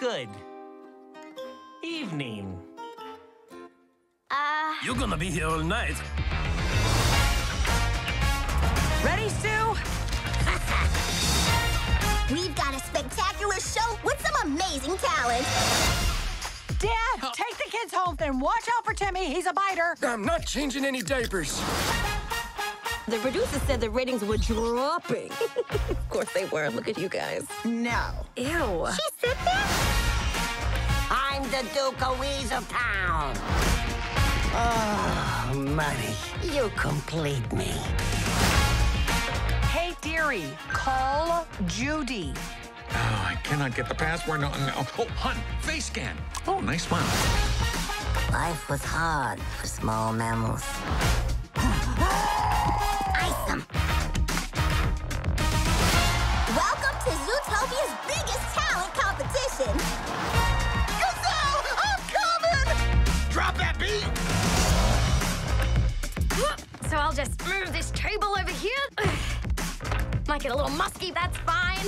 good evening. Uh, You're gonna be here all night. Ready, Sue? we've got a spectacular show with some amazing talent. Dad, take the kids home and watch out for Timmy. He's a biter. I'm not changing any diapers. The producer said the ratings were dropping. of course they were. Look at you guys. No. Ew. She said that? I'm the Duke of Weaseltown. Oh, money, you complete me. Hey, dearie, call Judy. Oh, I cannot get the password. No, no. Oh, hun, face scan. Oh, nice smile. Life was hard for small mammals. So I'll just move this table over here. Might get a little musky, that's fine.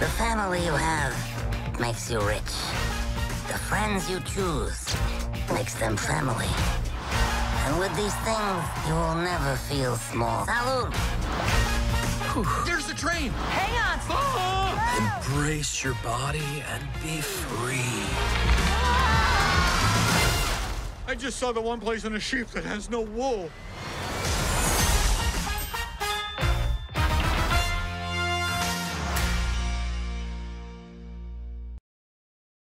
The family you have makes you rich. The friends you choose makes them family. And with these things, you will never feel small. Salud! There's the train. Hang on. Ah! Embrace your body and be free. I just saw the one place on a sheep that has no wool.